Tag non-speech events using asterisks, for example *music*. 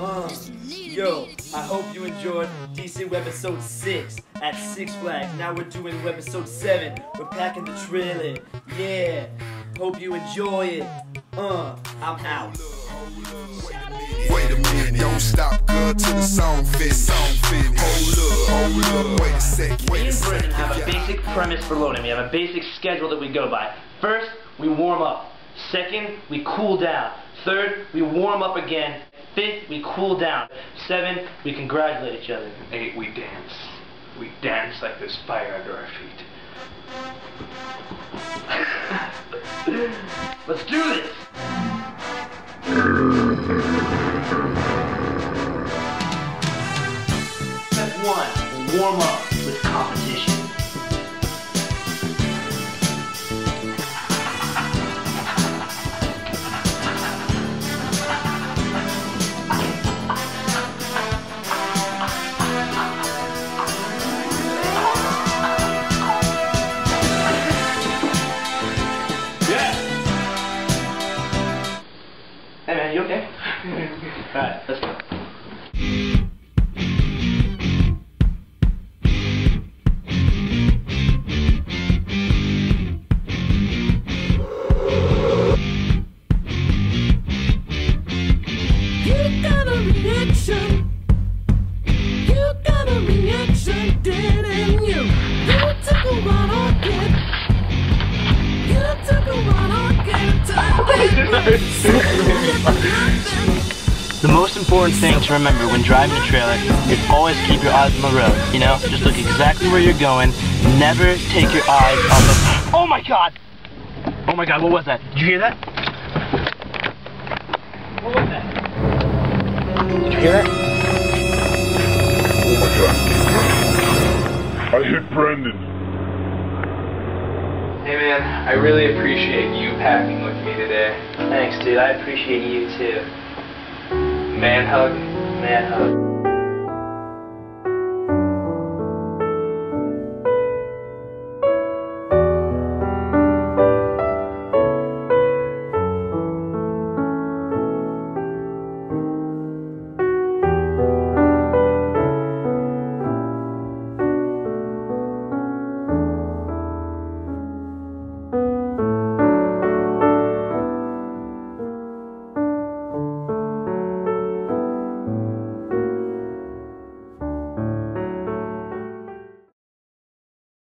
Uh, yo, I hope you enjoyed DC episode 6 at Six Flags. Now we're doing episode 7. We're packing the trailer. Yeah, hope you enjoy it. Uh, I'm out. Wait a minute, don't stop, good till the song fit. Song fit. Hold up, hold up, wait a second. Me Wait a and second. Brendan have a basic premise for loading. We have a basic schedule that we go by. First, we warm up. Second, we cool down. Third, we warm up again. Fifth, we cool down. Seven, we congratulate each other. Eight, we dance. We dance like there's fire under our feet. *laughs* Let's do this! Step one, warm up with competition. Alright, let's go. You got a reaction. You got a reaction, didn't you? You took a. You took a. The most important thing to remember when driving a trailer is always keep your eyes on the road. You know, just look exactly where you're going. Never take your eyes off of. Oh my god! Oh my god, what was that? Did you hear that? What was that? Did you hear that? Oh my god. I hit Brendan. Hey man, I really appreciate you packing with me today. Thanks, dude. I appreciate you too. Man hug. Man hug.